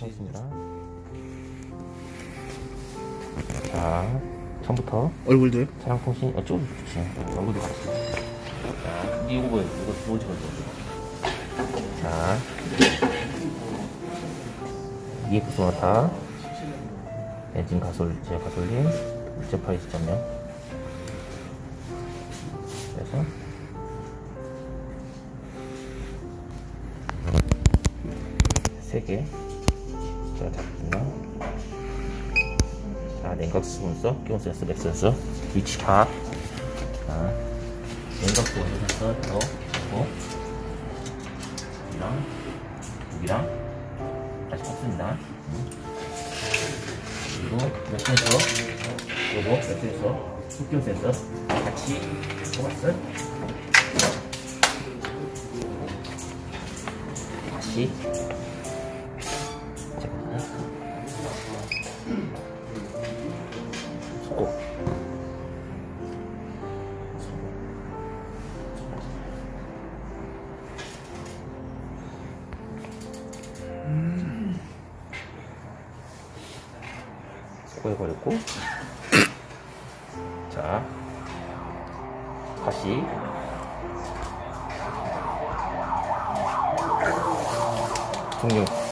하겠습니다. 자, 처음부터 얼굴도요? 차량 통신 어 찍어도 좋지. 얼굴도 같이. 자, 이거 뭐야? 이거 뭐 찍어줘? 자, EX 소나타 엔진 가솔 제 가솔린 1.8 그래서 세 개. 제가 잡습니다. 자, 냉각 수분서, 기온 센서, 맥 센서, 위치 파악. 자, 냉각 수분 센서 더 넣고, 여기랑, 여기랑, 다시 꼽습니다. 그리고 맥 센서, 요거 맥 센서, 흡기온 센서 같이 꼽았어요. 다시 속고. 속고 해버렸고. 자 다시. 종료